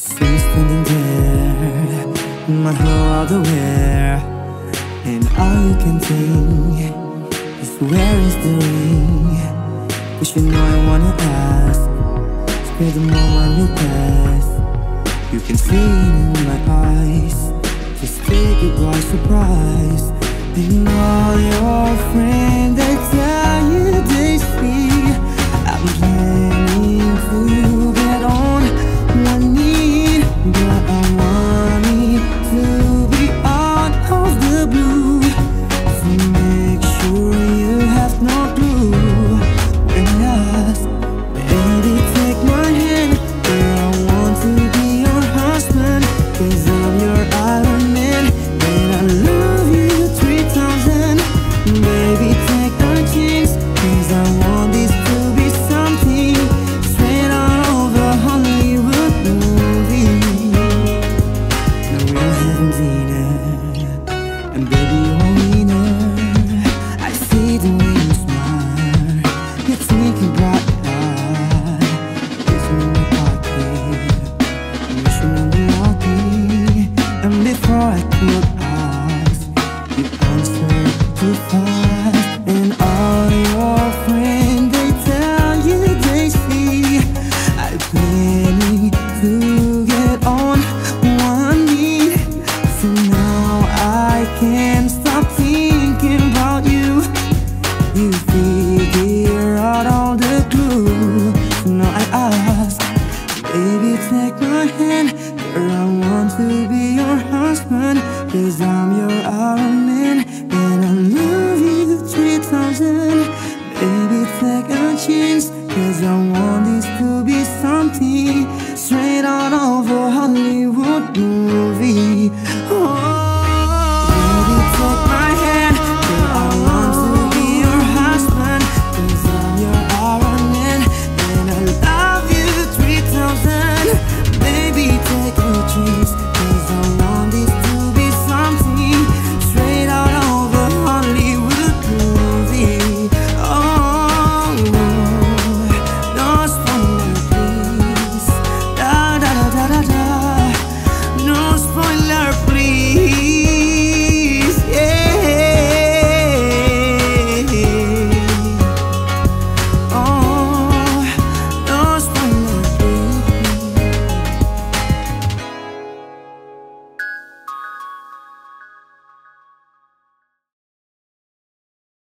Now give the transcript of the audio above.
She's standing there my whole underwear And all you can think is where is the ring? Cause you know I wanna ask Spare the moment you pass. You can see it in my eyes Just take it by surprise sacrifice And all your friends, they tell you they see. I planning to get on one knee. So now I can't stop thinking about you. You figure out all the clues. So Now I, I empty, straight on over.